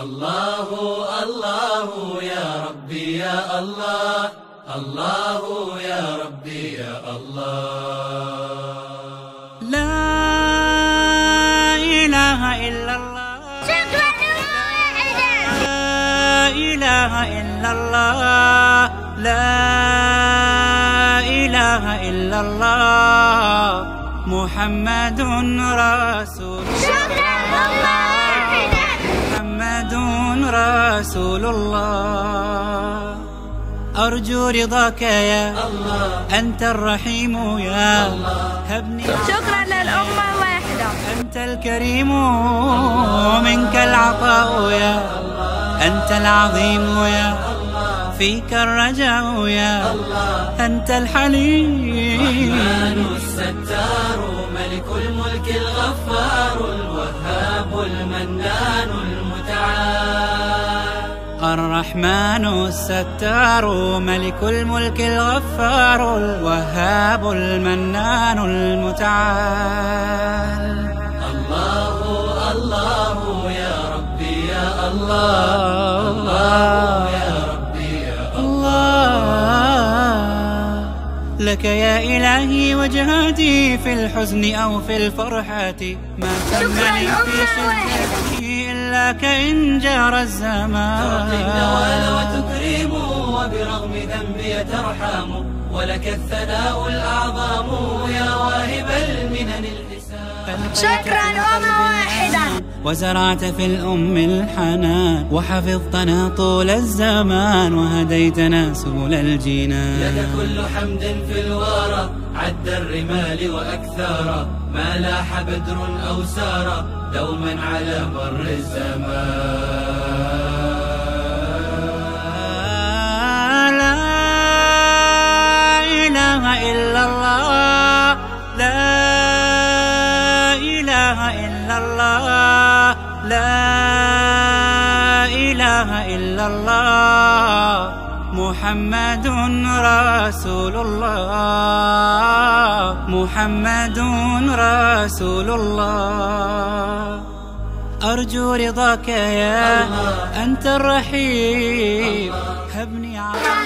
الله الله يا ربي يا الله الله يا ربي يا الله لا إله إلا الله لا إله إلا الله لا إله إلا الله محمد رسول محمد رسول الله. أرجو رضاك يا الله. أنت الرحيم يا هبني. شكرا للأمة الواحدة. أنت الكريم منك العطاء يا أنت العظيم يا فيك الرجاء يا أنت الحليم. الرحمن الستار ملك الملك الغفار الوهاب المنان المتعال. الرحمن الستار ملك الملك الغفار الوهاب المنان المتعال. الله الله يا ربي يا الله. لك يا إلهي وجهاتي في الحزن أو في الفرحة ما تمني في شدتي إلا كإن جار الزمان. تعطي النوال وتكرم وبرغم ذنبي ترحم ولك الثناء الأعظم يا واهب المنن الحسان شكرا أمة واحدة. وزرعت في الأم الحنان وحفظتنا طول الزمان وهديتنا سبل الجنان. لك كل حمد في الورى عد الرمال وأكثارا ما لاح بدر أو سارا دوما على مر الزمان. إلا الله. لا إله إلا الله. محمد رسول الله. محمد رسول الله. أرجو رضاك يا أنت الرحيم. هبني عطاء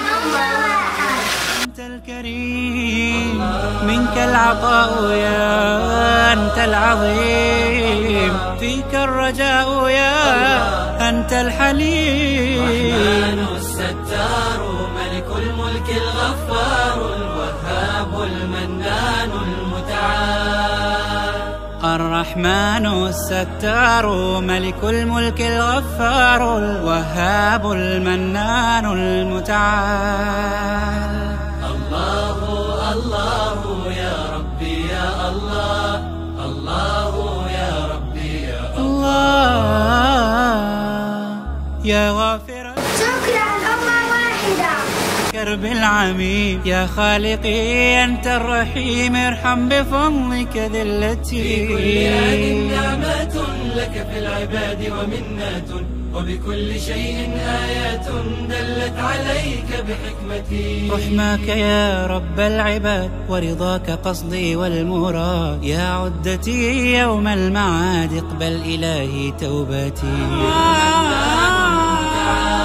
أنت الكريم منك العطاء يا أنت العظيم. فيك الرجاء يا أنت الحليم. الرحمن الستار ملك الملك الغفار الوهاب المنان المتعال. الرحمن الستار ملك الملك الغفار الوهاب المنان المتعال. يا غافر شكرا أمة واحدة. كرب العميم يا خالقي أنت الرحيم. ارحم بفضلك في كل آن ذلتي نعمات لك في العباد ومنات. وبكل شيء آيات دلت عليك بحكمتي. رحماك يا رب العباد ورضاك قصدي والمراد. يا عدتي يوم المعاد اقبل إلهي توبتي God.